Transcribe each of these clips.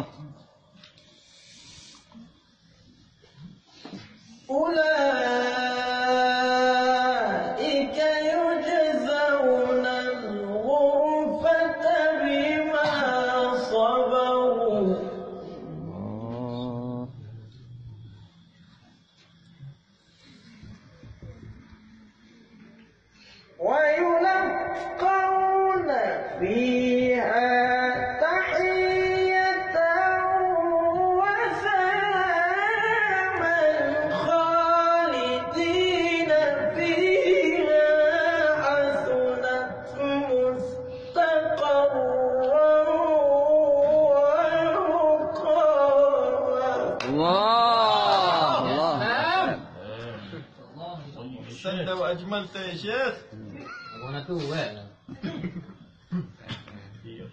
الله أولئك يجزون الغرفة بما صبروا. ويلقون فيها الله الله أحسنت وأجملت يا شيخ Warna tua. Iya,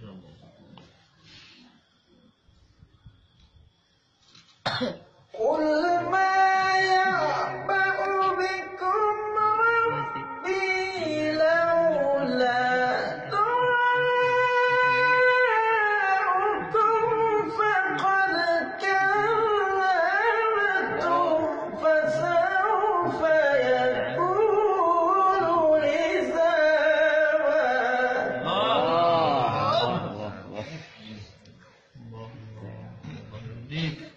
Amen.